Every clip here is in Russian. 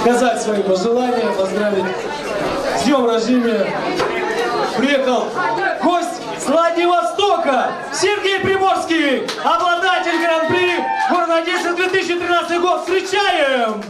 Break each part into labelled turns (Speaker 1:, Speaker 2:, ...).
Speaker 1: сказать свои пожелания, поздравить с днем рождения. Приехал гость с Владивостока, Сергей Приморский, обладатель Гран-при города Одессы 2013 год. Встречаем!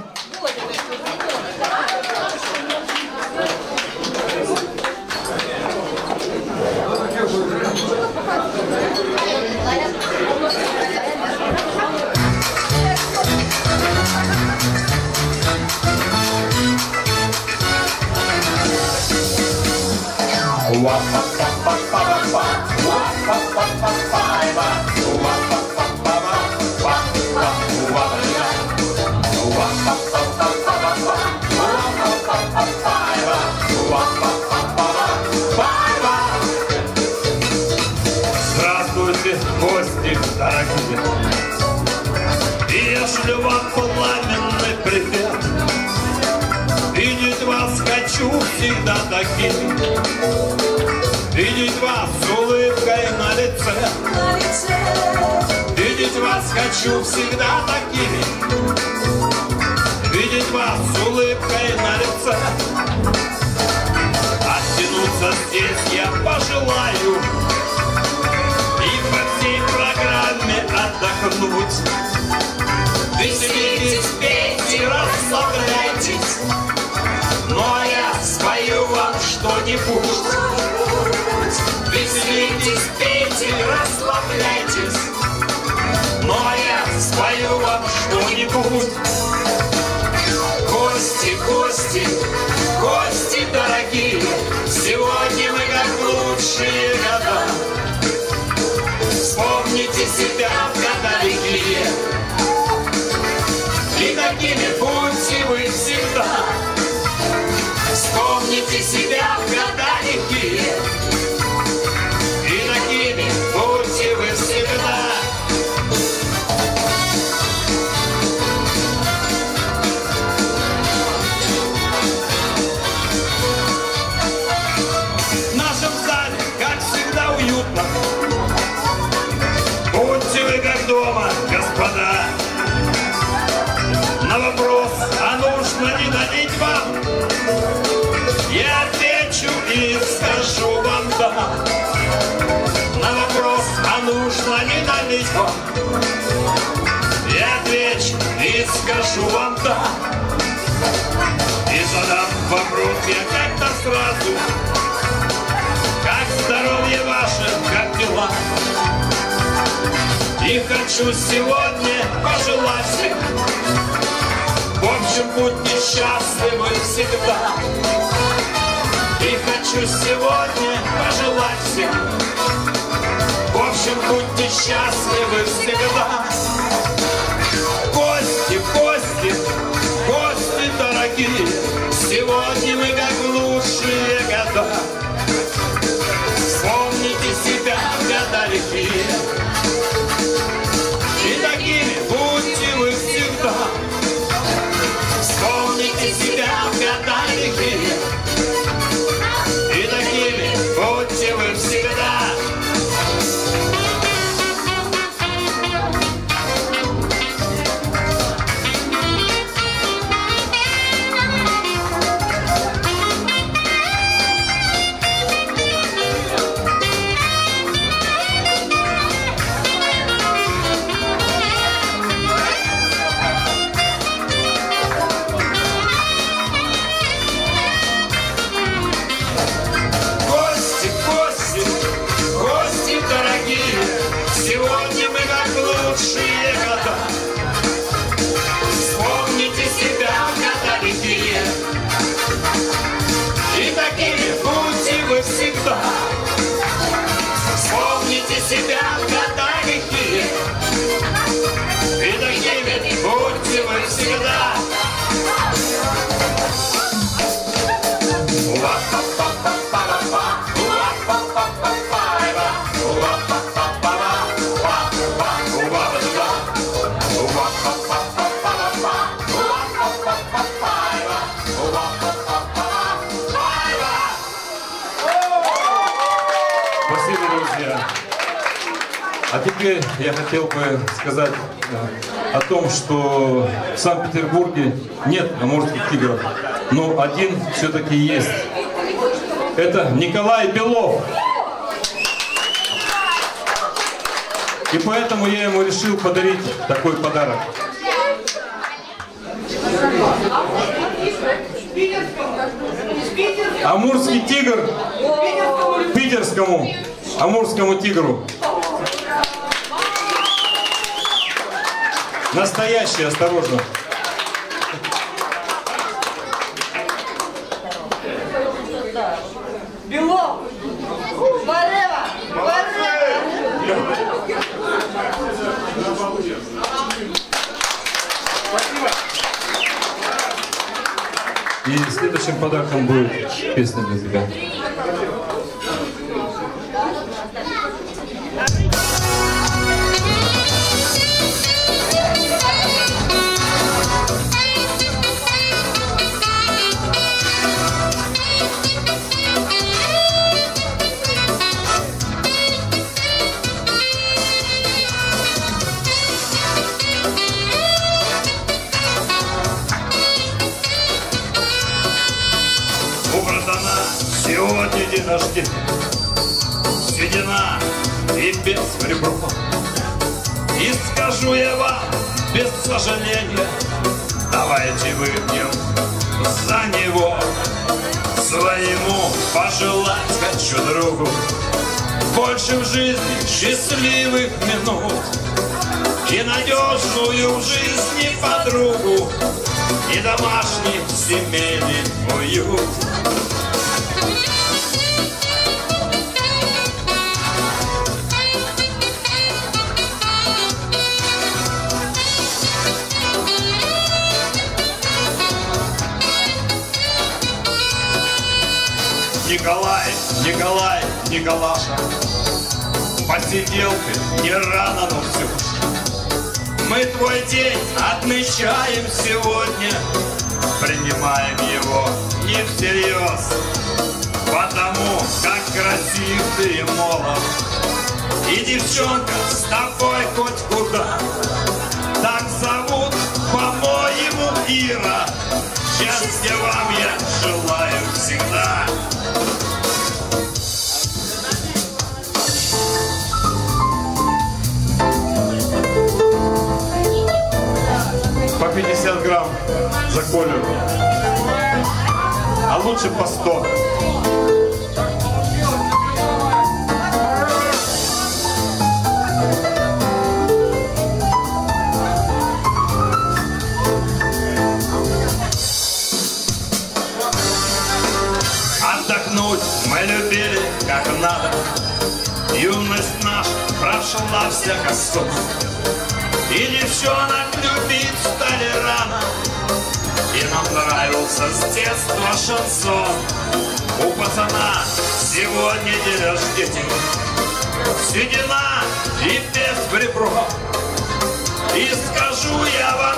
Speaker 2: Здравствуйте, гости дорогие. И я шлю вам пламенный привет. Хочу всегда таким. Видеть вас с улыбкой на лице. Видеть вас хочу всегда такими. Видеть вас с улыбкой на лице. Оттянуться здесь я пожелаю. И по всей программе отдохнуть. Веселитесь, что-нибудь. Веселитесь, пейте, расслабляйтесь. Но я спою вам что-нибудь. Гости, гости, гости дорогие, Сегодня мы как лучшие года. Вспомните себя я отвечу и скажу вам да. И задам вопрос я как-то сразу, как здоровье ваше, как дела? И хочу сегодня пожелать всем, В общем, будьте счастливы всегда. И хочу сегодня пожелать всем, общем, будьте счастливы всегда. Будьте вы всегда
Speaker 3: теперь я хотел бы сказать э, о том, что в Санкт-Петербурге нет амурских тигров, но один все-таки есть. Это Николай Белов. И поэтому я ему решил подарить такой подарок. Амурский тигр питерскому, амурскому тигру. Настоящий, осторожно.
Speaker 4: Белов! Варева! Варева!
Speaker 3: И следующим подарком будет песня для тебя.
Speaker 2: Сегодня день рождения Седина и без ребро И скажу я вам без сожаления Давайте выпьем за него. Своему пожелать хочу другу. Больше в жизни счастливых минут. И надежную в жизни подругу И домашний семейный уют Николай, Николай, Николаша. Посидел ты не рано, но все. Мы твой день отмечаем сегодня Принимаем его не всерьез Потому как красив ты и молод И девчонка с тобой хоть куда. Так зовут, по-моему, Ира. Счастья вам я желаю всегда
Speaker 3: за колю. А лучше по 100.
Speaker 2: Отдохнуть мы любили как надо Юность наша прошла всяко сон И девчонок любить стали рано И нам нравился с детства шансон. У пацана сегодня день рождения. Седина и без ребро. И скажу я вам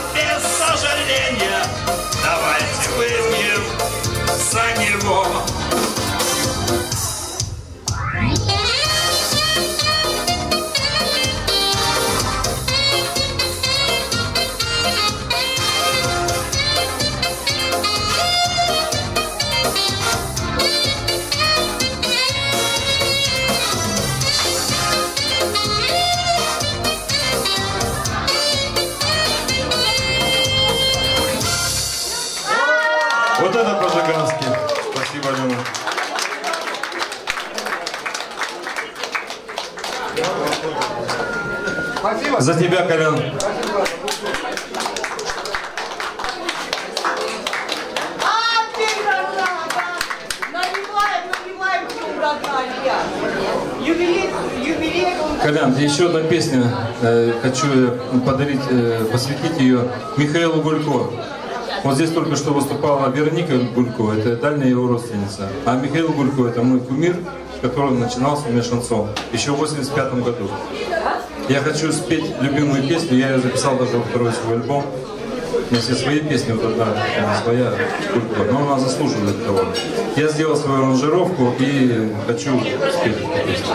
Speaker 2: За
Speaker 3: тебя, Колян. Колян, еще одна песня. э, хочу подарить, э, посвятить ее Михаилу Гулько. Вот здесь только что выступала Вероника Гулько, это дальняя его родственница. А Михаил Гулько это мой кумир, с которым начинался у меня шансон. Еще в 85 году. Я хочу спеть любимую песню, я ее записал даже во второй свой альбом. У меня все свои песни, вот одна своя, Гулько, но она заслуживает того. Я сделал свою аранжировку и хочу спеть эту песню.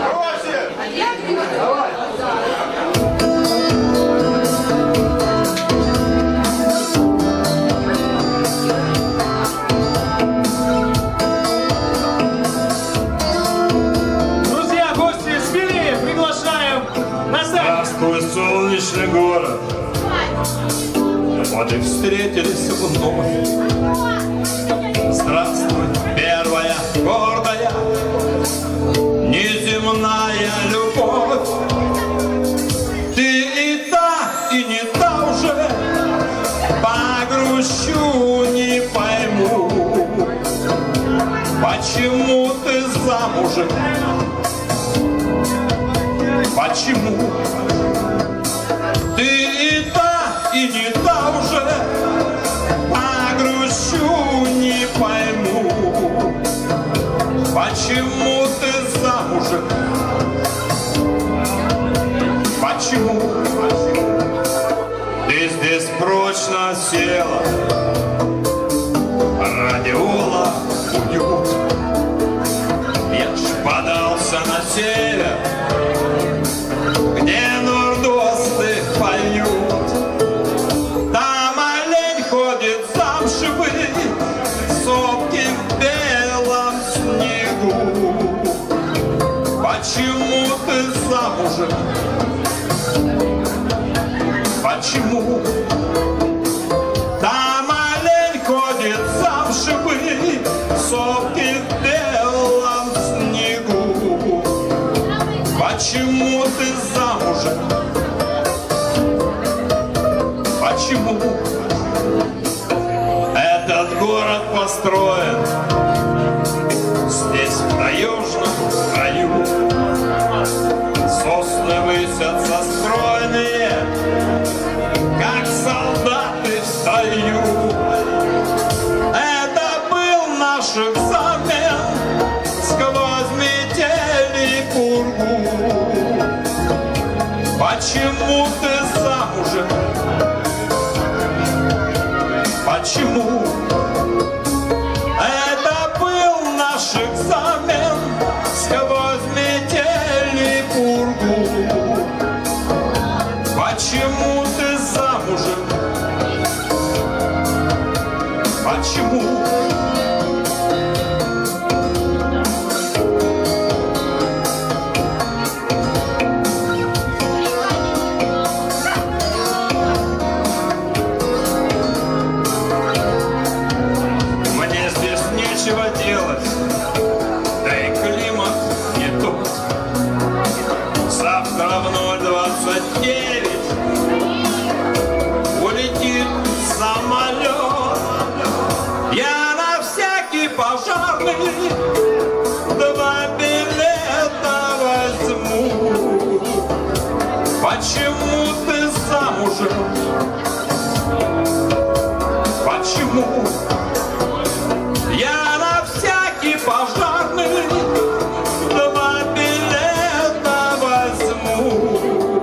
Speaker 2: Вот и встретились вновь. Здравствуй, первая гордая, неземная любовь. Ты и та, и не та уже, погрущу, не пойму, почему ты замужем, почему почему ты замужем, почему? Ты здесь прочно села, Почему ты замужем? Почему? Этот город построен ты замужем? Почему? Это был наш экзамен сквозь метель и пургу. Почему ты замужем? Почему? Почему? Я на всякий пожарный два билета возьму.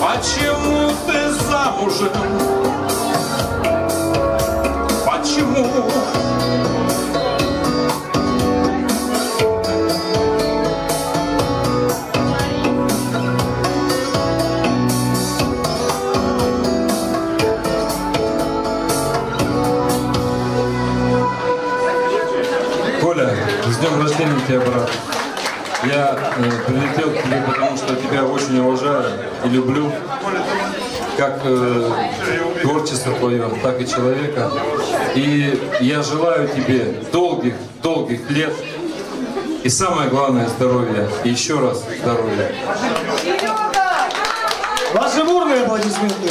Speaker 2: Почему ты замужем?
Speaker 3: Коля, с днем рождения тебя, брат. Я э, прилетел к тебе, потому что тебя очень уважаю и люблю. Как э, творчество твое, так и человека. И я желаю тебе долгих, долгих лет. И самое главное здоровья. И еще раз здоровья.
Speaker 1: Ваши бурные аплодисменты.